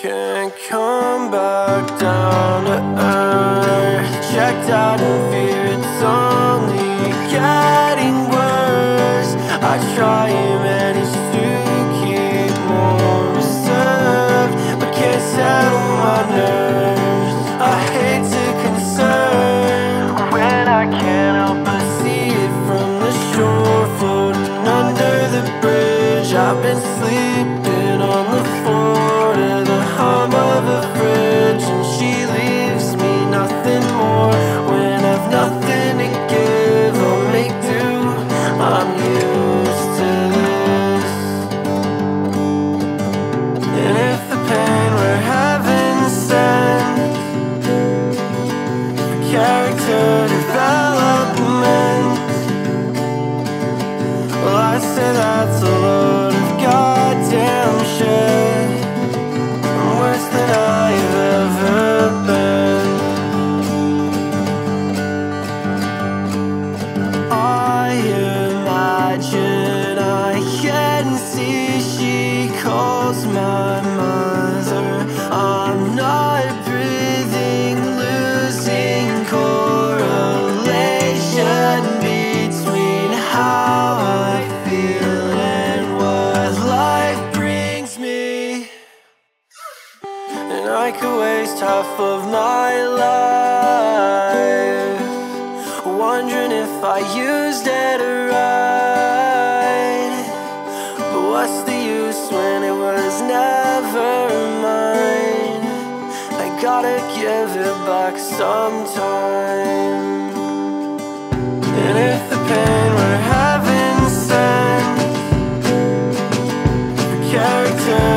Can't come back down to earth. Checked out of here, worse calls my mother. I'm not breathing, losing correlation between how I feel and what life brings me. And I could waste half of my life Wondering if I used it right what's the use when it was never mine? I gotta give it back sometime. And if the pain were heaven sent For character